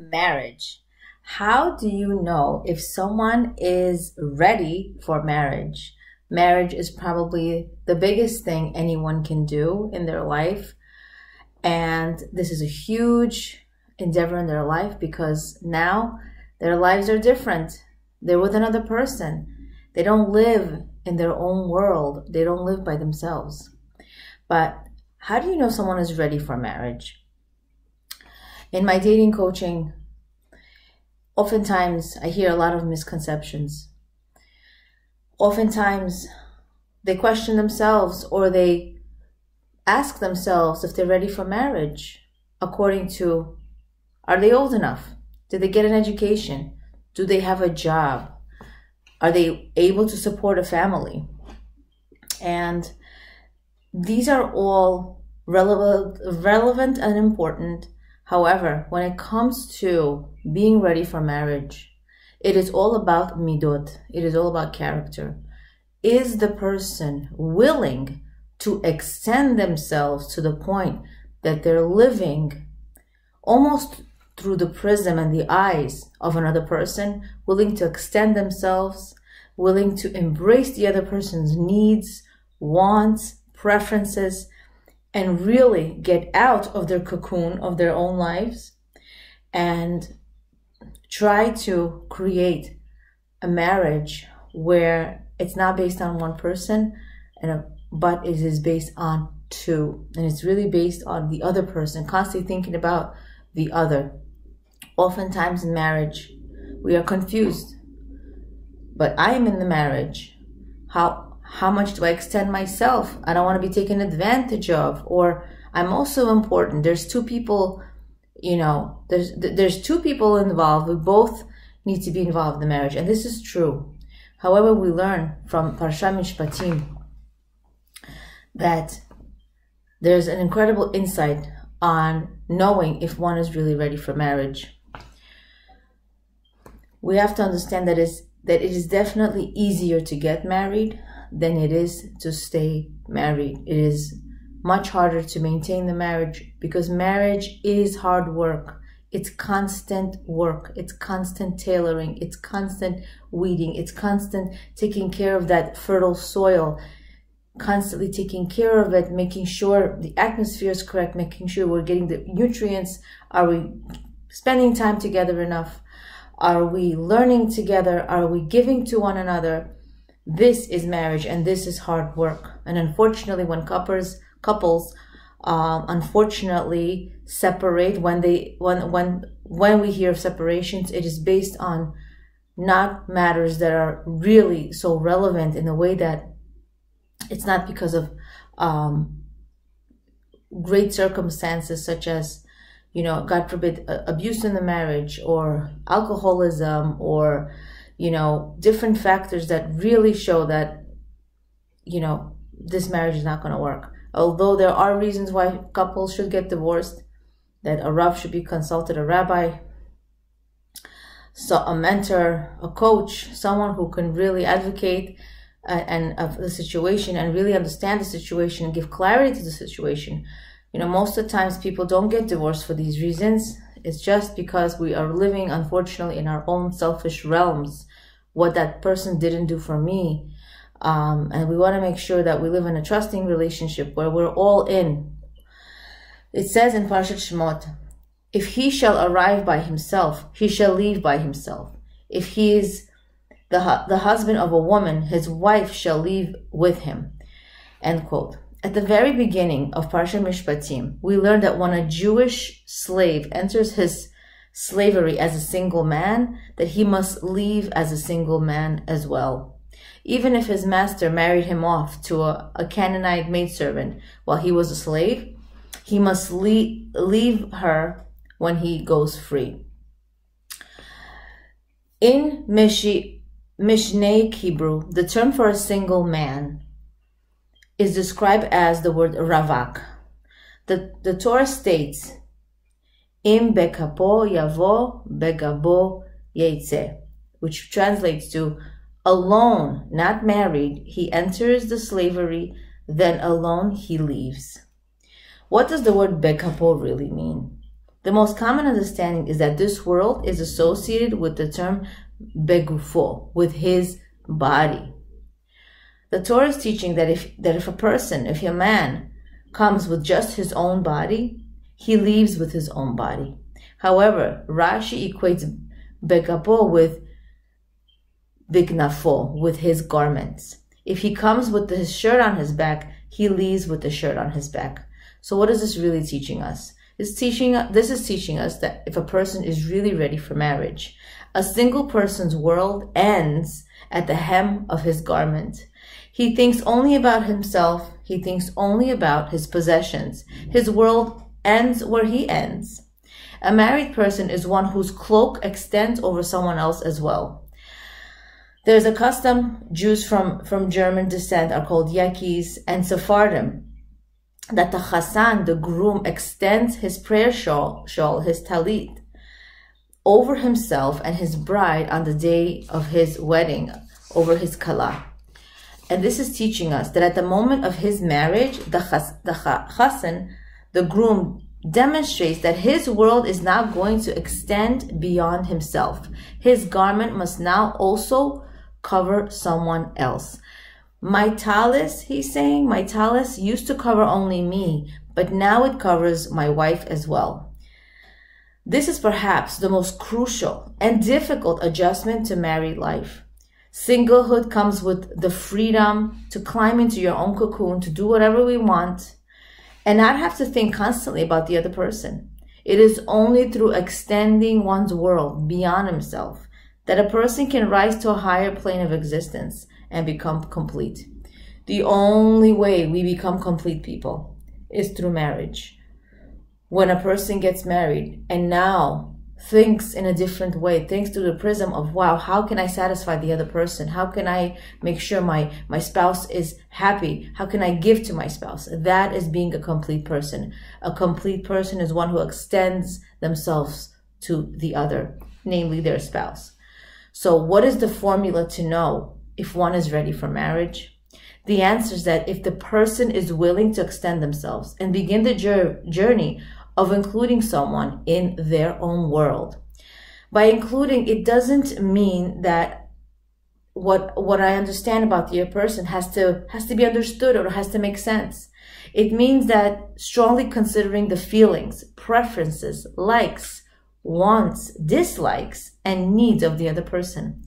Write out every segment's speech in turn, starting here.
marriage. How do you know if someone is ready for marriage? Marriage is probably the biggest thing anyone can do in their life. And this is a huge endeavor in their life because now their lives are different. They're with another person. They don't live in their own world. They don't live by themselves. But how do you know someone is ready for marriage? In my dating coaching, oftentimes I hear a lot of misconceptions. Oftentimes they question themselves or they ask themselves if they're ready for marriage according to are they old enough? Did they get an education? Do they have a job? Are they able to support a family? And these are all relevant, relevant and important However, when it comes to being ready for marriage, it is all about midot. It is all about character. Is the person willing to extend themselves to the point that they're living almost through the prism and the eyes of another person, willing to extend themselves, willing to embrace the other person's needs, wants, preferences, and really get out of their cocoon of their own lives and try to create a marriage where it's not based on one person and a, but it is based on two. And it's really based on the other person constantly thinking about the other. Oftentimes in marriage we are confused. But i am in the marriage. How how much do I extend myself? I don't want to be taken advantage of, or I'm also important. There's two people, you know, there's, there's two people involved. We both need to be involved in the marriage. And this is true. However, we learn from Parsha Mishpatim that there's an incredible insight on knowing if one is really ready for marriage. We have to understand that is that it is definitely easier to get married than it is to stay married. It is much harder to maintain the marriage because marriage is hard work. It's constant work. It's constant tailoring. It's constant weeding. It's constant taking care of that fertile soil, constantly taking care of it, making sure the atmosphere is correct, making sure we're getting the nutrients. Are we spending time together enough? Are we learning together? Are we giving to one another? This is marriage and this is hard work. And unfortunately, when couples, couples, um, unfortunately separate when they, when, when, when we hear of separations, it is based on not matters that are really so relevant in a way that it's not because of, um, great circumstances such as, you know, God forbid, abuse in the marriage or alcoholism or, you know, different factors that really show that, you know, this marriage is not going to work. Although there are reasons why couples should get divorced, that a rav should be consulted, a rabbi, so a mentor, a coach, someone who can really advocate uh, and of the situation and really understand the situation and give clarity to the situation. You know, most of the times people don't get divorced for these reasons. It's just because we are living, unfortunately, in our own selfish realms what that person didn't do for me. Um, and we want to make sure that we live in a trusting relationship where we're all in. It says in Parshat Shemot, if he shall arrive by himself, he shall leave by himself. If he is the, the husband of a woman, his wife shall leave with him. End quote. At the very beginning of Parsha Mishpatim, we learn that when a Jewish slave enters his slavery as a single man, that he must leave as a single man as well. Even if his master married him off to a, a Canaanite maidservant while he was a slave, he must leave, leave her when he goes free. In Mishi, Hebrew, the term for a single man is described as the word ravak. The, the Torah states Im bekapo yavo begabo yetze, which translates to alone, not married, he enters the slavery, then alone he leaves. What does the word bekapo really mean? The most common understanding is that this world is associated with the term begufo, with his body. The Torah is teaching that if that if a person, if a man comes with just his own body, he leaves with his own body. However, Rashi equates begapo with bignafo, with his garments. If he comes with his shirt on his back, he leaves with the shirt on his back. So what is this really teaching us? It's teaching, this is teaching us that if a person is really ready for marriage, a single person's world ends at the hem of his garment. He thinks only about himself. He thinks only about his possessions. His world ends where he ends. A married person is one whose cloak extends over someone else as well. There's a custom, Jews from, from German descent are called Yekkes and Sephardim, that the Chassan, the groom, extends his prayer shawl, shawl, his talit, over himself and his bride on the day of his wedding, over his kala. And this is teaching us that at the moment of his marriage, the, chas, the the groom, demonstrates that his world is now going to extend beyond himself. His garment must now also cover someone else. My talis, he's saying, my talis used to cover only me, but now it covers my wife as well. This is perhaps the most crucial and difficult adjustment to married life. Singlehood comes with the freedom to climb into your own cocoon, to do whatever we want, and not have to think constantly about the other person. It is only through extending one's world beyond himself that a person can rise to a higher plane of existence and become complete. The only way we become complete people is through marriage. When a person gets married and now thinks in a different way, thinks through the prism of, wow, how can I satisfy the other person? How can I make sure my, my spouse is happy? How can I give to my spouse? That is being a complete person. A complete person is one who extends themselves to the other, namely their spouse. So what is the formula to know if one is ready for marriage? The answer is that if the person is willing to extend themselves and begin the journey of including someone in their own world. By including, it doesn't mean that what what I understand about the other person has to has to be understood or has to make sense. It means that strongly considering the feelings, preferences, likes, wants, dislikes, and needs of the other person.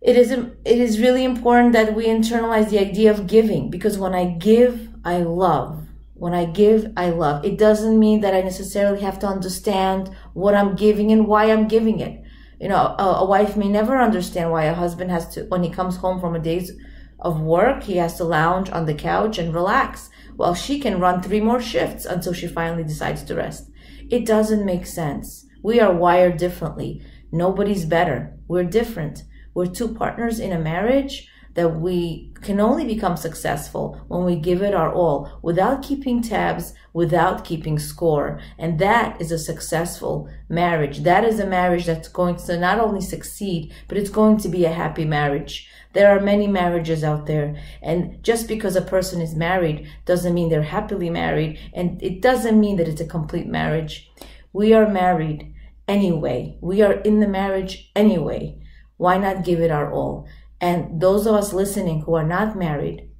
It is, it is really important that we internalize the idea of giving because when I give, I love. When I give, I love. It doesn't mean that I necessarily have to understand what I'm giving and why I'm giving it. You know, a, a wife may never understand why a husband has to, when he comes home from a day's of work, he has to lounge on the couch and relax while she can run three more shifts until she finally decides to rest. It doesn't make sense. We are wired differently. Nobody's better. We're different. We're two partners in a marriage that we can only become successful when we give it our all without keeping tabs, without keeping score. And that is a successful marriage. That is a marriage that's going to not only succeed, but it's going to be a happy marriage. There are many marriages out there. And just because a person is married doesn't mean they're happily married. And it doesn't mean that it's a complete marriage. We are married anyway. We are in the marriage anyway. Why not give it our all? And those of us listening who are not married,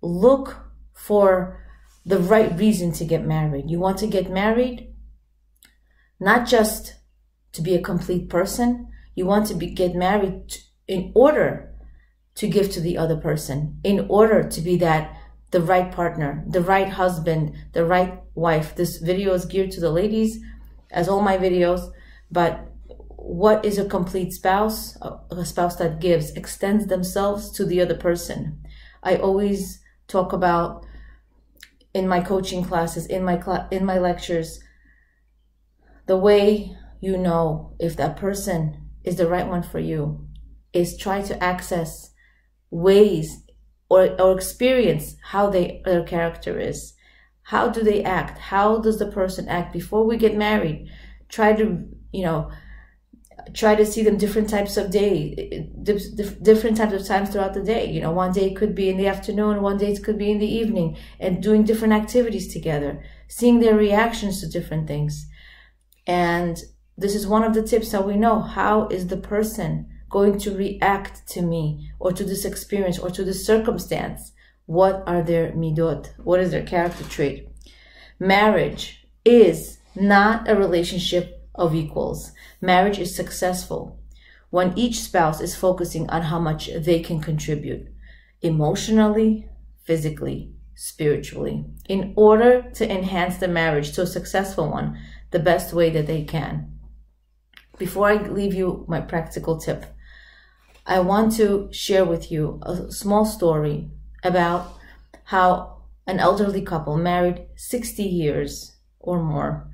look for the right reason to get married. You want to get married? Not just to be a complete person. You want to be, get married in order to give to the other person in order to be that the right partner, the right husband, the right wife. This video is geared to the ladies, as all my videos, but what is a complete spouse? A spouse that gives, extends themselves to the other person. I always talk about in my coaching classes, in my cl- in my lectures, the way you know if that person is the right one for you is try to access ways or, or experience how they, their character is. How do they act? How does the person act before we get married? Try to, you know, try to see them different types of day, different types of times throughout the day. You know, one day it could be in the afternoon, one day it could be in the evening, and doing different activities together, seeing their reactions to different things. And this is one of the tips that we know. How is the person going to react to me or to this experience or to this circumstance? What are their midot? What is their character trait? Marriage is not a relationship of equals. Marriage is successful when each spouse is focusing on how much they can contribute emotionally, physically, spiritually, in order to enhance the marriage to a successful one the best way that they can. Before I leave you my practical tip, I want to share with you a small story about how an elderly couple married 60 years or more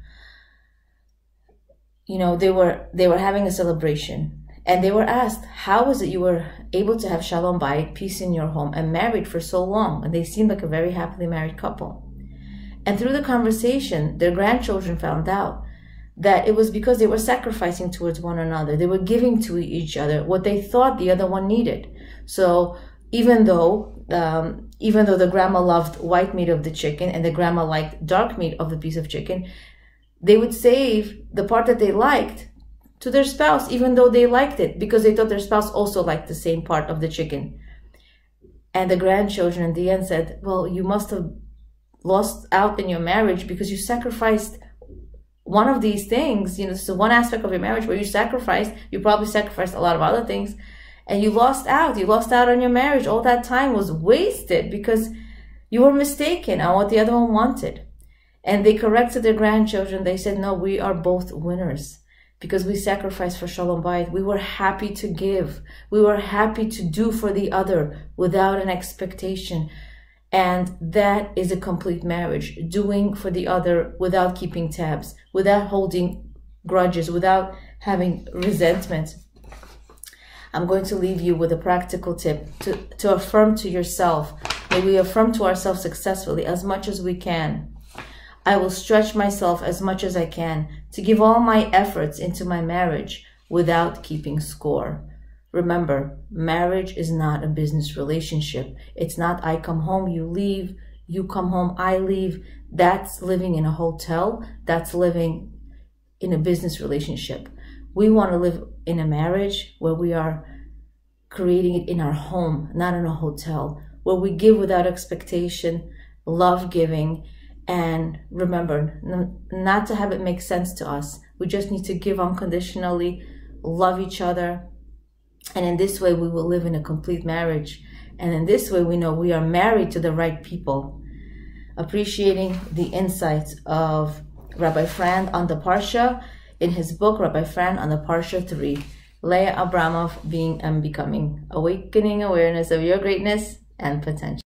you know they were they were having a celebration and they were asked, how was it you were able to have shalom bayit, peace in your home, and married for so long? And they seemed like a very happily married couple. And through the conversation, their grandchildren found out that it was because they were sacrificing towards one another. They were giving to each other what they thought the other one needed. So even though, um, even though the grandma loved white meat of the chicken and the grandma liked dark meat of the piece of chicken, they would save the part that they liked to their spouse, even though they liked it, because they thought their spouse also liked the same part of the chicken. And the grandchildren in the end said, Well, you must have lost out in your marriage because you sacrificed one of these things. You know, so one aspect of your marriage where you sacrificed, you probably sacrificed a lot of other things, and you lost out. You lost out on your marriage. All that time was wasted because you were mistaken on what the other one wanted. And they corrected their grandchildren. They said, No, we are both winners because we sacrificed for Shalom Bayit. We were happy to give. We were happy to do for the other without an expectation. And that is a complete marriage. Doing for the other without keeping tabs, without holding grudges, without having resentment. I'm going to leave you with a practical tip to, to affirm to yourself. May we affirm to ourselves successfully as much as we can I will stretch myself as much as I can to give all my efforts into my marriage without keeping score. Remember, marriage is not a business relationship. It's not I come home, you leave, you come home, I leave. That's living in a hotel. That's living in a business relationship. We want to live in a marriage where we are creating it in our home, not in a hotel, where we give without expectation, love giving, and remember, not to have it make sense to us. We just need to give unconditionally, love each other. And in this way, we will live in a complete marriage. And in this way, we know we are married to the right people. Appreciating the insights of Rabbi Frand on the Parsha in his book, Rabbi Frand on the Parsha 3. Leah Abramov, Being and Becoming, Awakening Awareness of Your Greatness and Potential.